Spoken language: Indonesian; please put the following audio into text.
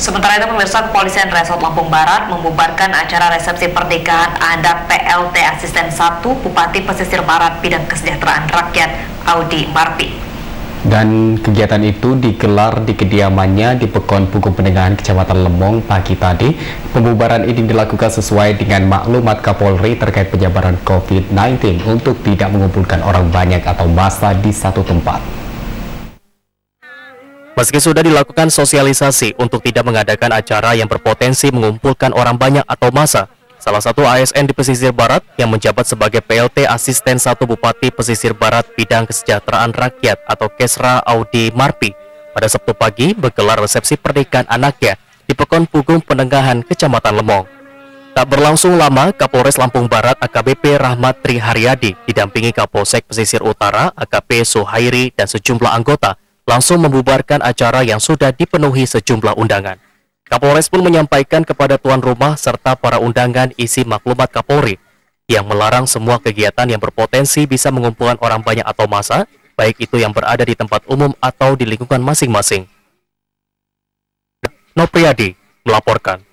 Sementara itu pemirsa kepolisian Resort Lampung Barat membubarkan acara resepsi pernikahan adat PLT Asisten 1 Bupati Pesisir Barat Bidang Kesejahteraan Rakyat Audi Marpi. Dan kegiatan itu digelar di kediamannya di Pekon Pugu Pendengahan Kecamatan Lemong pagi tadi. Pembubaran ini dilakukan sesuai dengan maklumat Kapolri terkait penyebaran COVID-19 untuk tidak mengumpulkan orang banyak atau massa di satu tempat. Meski sudah dilakukan sosialisasi untuk tidak mengadakan acara yang berpotensi mengumpulkan orang banyak atau massa, salah satu ASN di pesisir barat yang menjabat sebagai PLT Asisten Satu Bupati Pesisir Barat Bidang Kesejahteraan Rakyat atau Kesra Audi Marpi pada Sabtu pagi bergelar resepsi pernikahan anaknya di Pekon Pugung Penenggahan Kecamatan Lemong. Tak berlangsung lama, Kapolres Lampung Barat AKBP Rahmat Triharyadi didampingi Kapolsek Pesisir Utara AKP Suhairi dan sejumlah anggota langsung membubarkan acara yang sudah dipenuhi sejumlah undangan. Kapolres pun menyampaikan kepada tuan rumah serta para undangan isi maklumat Kapolri yang melarang semua kegiatan yang berpotensi bisa mengumpulkan orang banyak atau massa, baik itu yang berada di tempat umum atau di lingkungan masing-masing. Nopriadi melaporkan.